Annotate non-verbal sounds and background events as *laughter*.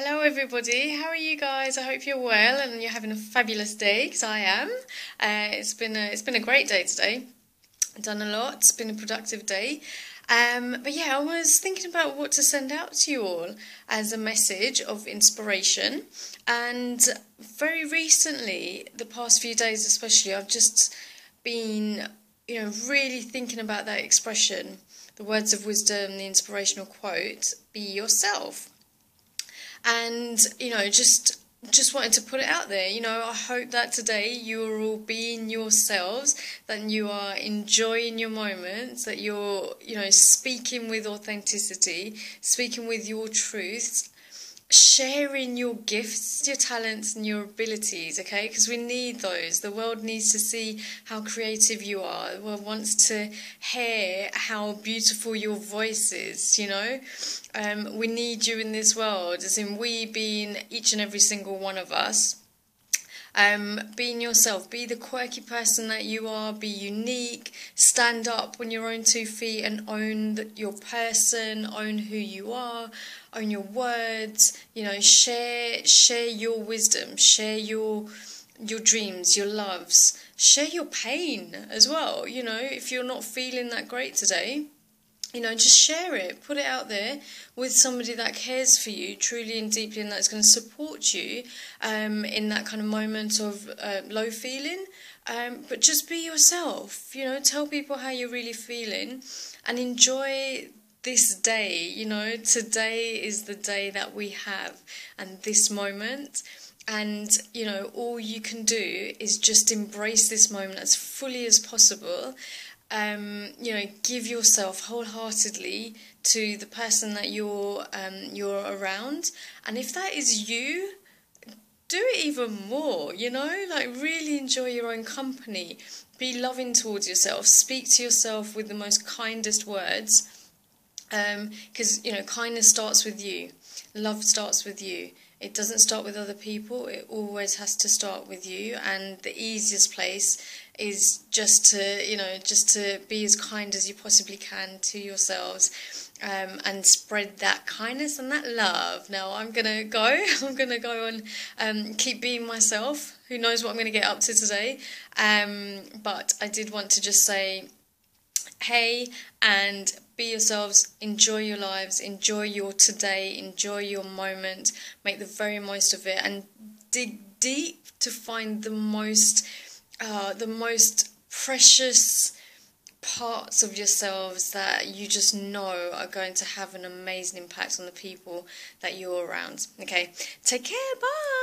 Hello, everybody. How are you guys? I hope you're well and you're having a fabulous day because I am. Uh, it's been a it's been a great day today. I've done a lot. It's been a productive day. Um, but yeah, I was thinking about what to send out to you all as a message of inspiration. And very recently, the past few days especially, I've just been, you know, really thinking about that expression, the words of wisdom, the inspirational quote, be yourself and you know just just wanted to put it out there. You know, I hope that today you are all being yourselves, that you are enjoying your moments, that you're, you know, speaking with authenticity, speaking with your truths, sharing your gifts, your talents, and your abilities, okay? Because we need those. The world needs to see how creative you are. The world wants to hear how beautiful your voice is, you know? Um, we need you in this world, as in we being each and every single one of us. Um, being yourself, be the quirky person that you are, be unique, stand up on your own two feet and own the, your person, own who you are, own your words, you know, share share your wisdom, share your your dreams, your loves, share your pain as well, you know, if you're not feeling that great today, you know, just share it, put it out there with somebody that cares for you truly and deeply and that's going to support you um, in that kind of moment of uh, low feeling. Um, but just be yourself, you know, tell people how you're really feeling and enjoy this day. You know, today is the day that we have and this moment. And, you know, all you can do is just embrace this moment as fully as possible um, you know, give yourself wholeheartedly to the person that you're um, you're around, and if that is you, do it even more. You know, like really enjoy your own company. Be loving towards yourself. Speak to yourself with the most kindest words, because um, you know kindness starts with you. Love starts with you. It doesn't start with other people, it always has to start with you. And the easiest place is just to, you know, just to be as kind as you possibly can to yourselves. Um, and spread that kindness and that love. Now I'm gonna go. *laughs* I'm gonna go and um, keep being myself. Who knows what I'm gonna get up to today? Um, but I did want to just say, hey, and be yourselves, enjoy your lives, enjoy your today, enjoy your moment, make the very most of it, and dig deep to find the most, uh, the most precious parts of yourselves that you just know are going to have an amazing impact on the people that you're around. Okay, take care, bye.